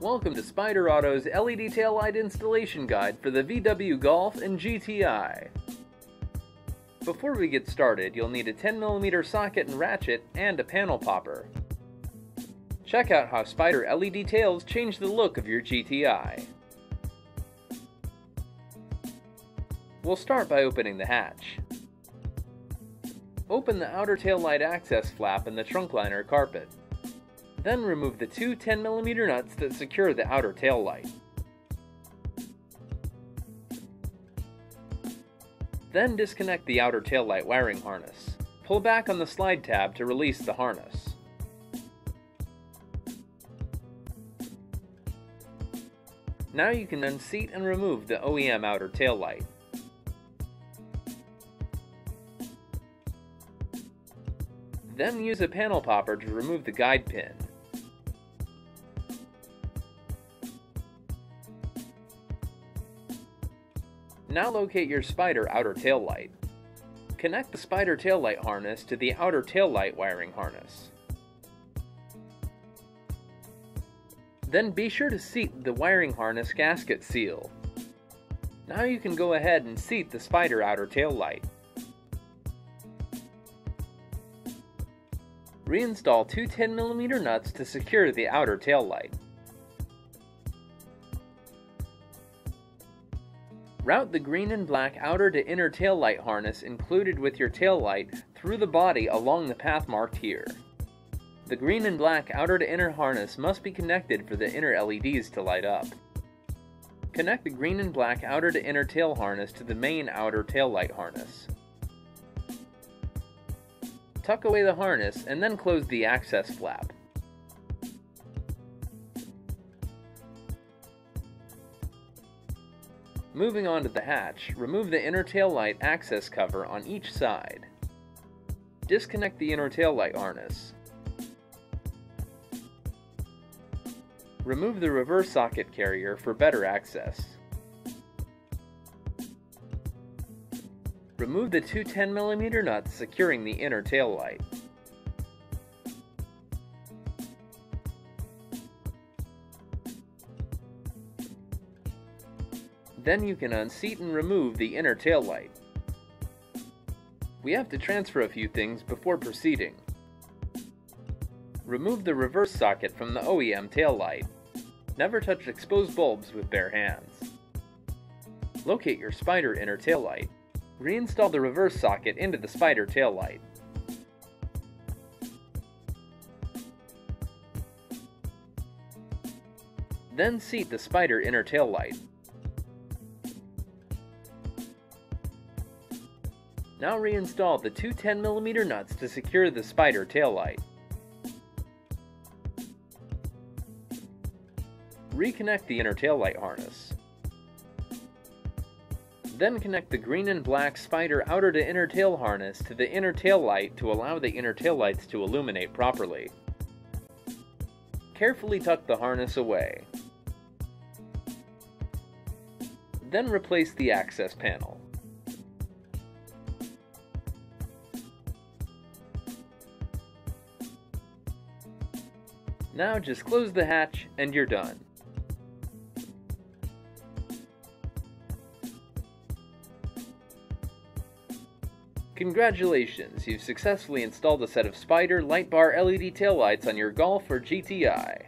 Welcome to Spyder Auto's LED tail light installation guide for the VW Golf and GTI. Before we get started, you'll need a 10mm socket and ratchet and a panel popper. Check out how Spyder LED tails change the look of your GTI. We'll start by opening the hatch. Open the outer tail light access flap in the trunk liner carpet. Then remove the two 10mm nuts that secure the outer tail light. Then disconnect the outer tail light wiring harness. Pull back on the slide tab to release the harness. Now you can unseat and remove the OEM outer tail light. Then use a panel popper to remove the guide pin. Now locate your Spyder outer tail light. Connect the Spyder tail light harness to the outer tail light wiring harness. Then be sure to seat the wiring harness gasket seal. Now you can go ahead and seat the Spyder outer tail light. Reinstall two 10mm nuts to secure the outer tail light. Route the green and black outer to inner tail light harness included with your tail light through the body along the path marked here. The green and black outer to inner harness must be connected for the inner LEDs to light up. Connect the green and black outer to inner tail harness to the main outer tail light harness. Tuck away the harness and then close the access flap. Moving on to the hatch, remove the inner tail light access cover on each side. Disconnect the inner tail light harness. Remove the reverse socket carrier for better access. Remove the two 10mm nuts securing the inner tail light. Then you can unseat and remove the inner tail light. We have to transfer a few things before proceeding. Remove the reverse socket from the OEM tail light. Never touch exposed bulbs with bare hands. Locate your Spyder inner tail light. Reinstall the reverse socket into the Spyder tail light. Then seat the Spyder inner tail light. Now reinstall the two 10mm nuts to secure the Spyder tail light. Reconnect the inner tail light harness. Then connect the green and black Spyder outer to inner tail harness to the inner tail light to allow the inner tail lights to illuminate properly. Carefully tuck the harness away. Then replace the access panel. Now just close the hatch and you're done. Congratulations, you've successfully installed a set of Spyder Light Bar LED taillights on your Golf or GTI.